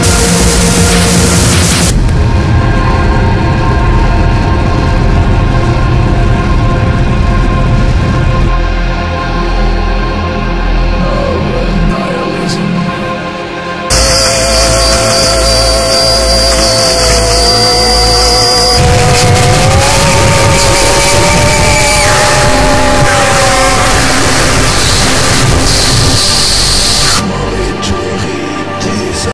Yeah.